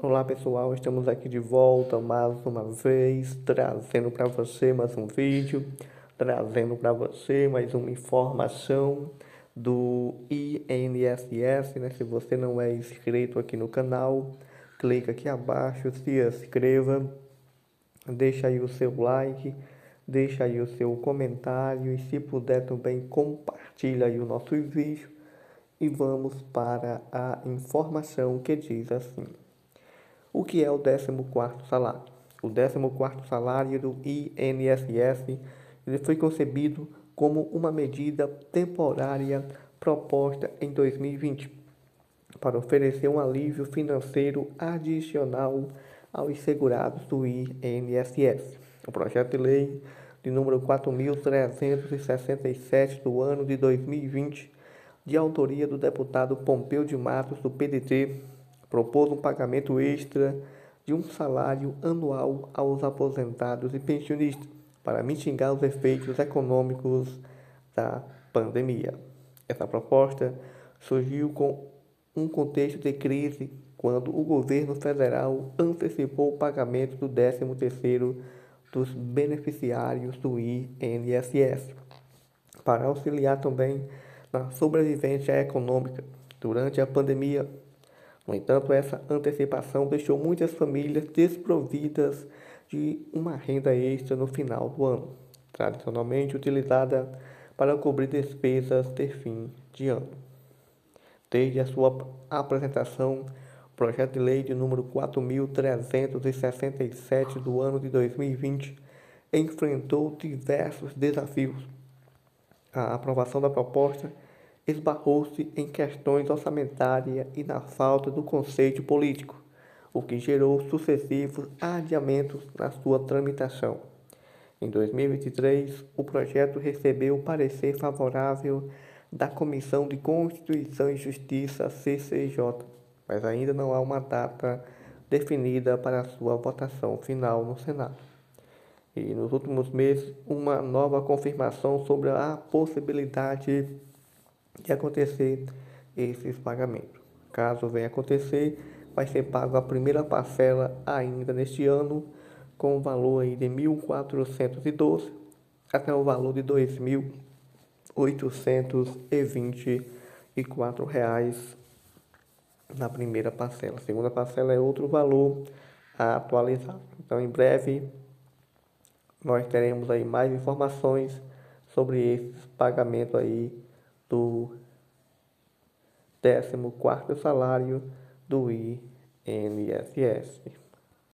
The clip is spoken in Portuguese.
Olá pessoal, estamos aqui de volta mais uma vez, trazendo para você mais um vídeo, trazendo para você mais uma informação do INSS, né? Se você não é inscrito aqui no canal, clica aqui abaixo, se inscreva, deixa aí o seu like, deixa aí o seu comentário e se puder também compartilha aí o nosso vídeo e vamos para a informação que diz assim. O que é o 14º salário? O 14º salário do INSS ele foi concebido como uma medida temporária proposta em 2020 para oferecer um alívio financeiro adicional aos segurados do INSS. O projeto de lei de número 4.367 do ano de 2020, de autoria do deputado Pompeu de Matos, do PDT, propôs um pagamento extra de um salário anual aos aposentados e pensionistas para mitigar os efeitos econômicos da pandemia. Essa proposta surgiu com um contexto de crise quando o governo federal antecipou o pagamento do 13º dos beneficiários do INSS para auxiliar também na sobrevivência econômica durante a pandemia no entanto, essa antecipação deixou muitas famílias desprovidas de uma renda extra no final do ano, tradicionalmente utilizada para cobrir despesas de fim de ano. Desde a sua apresentação, o projeto de lei de número 4367 do ano de 2020 enfrentou diversos desafios. A aprovação da proposta esbarrou-se em questões orçamentárias e na falta do conceito político, o que gerou sucessivos adiamentos na sua tramitação. Em 2023, o projeto recebeu parecer favorável da Comissão de Constituição e Justiça, CCJ, mas ainda não há uma data definida para sua votação final no Senado. E nos últimos meses, uma nova confirmação sobre a possibilidade de acontecer esses pagamentos. Caso venha acontecer, vai ser pago a primeira parcela ainda neste ano, com o valor aí de 1.412 até o valor de 2.824 reais na primeira parcela. A segunda parcela é outro valor atualizado. Então, em breve, nós teremos aí mais informações sobre esse pagamento aí do 14º salário do INSS.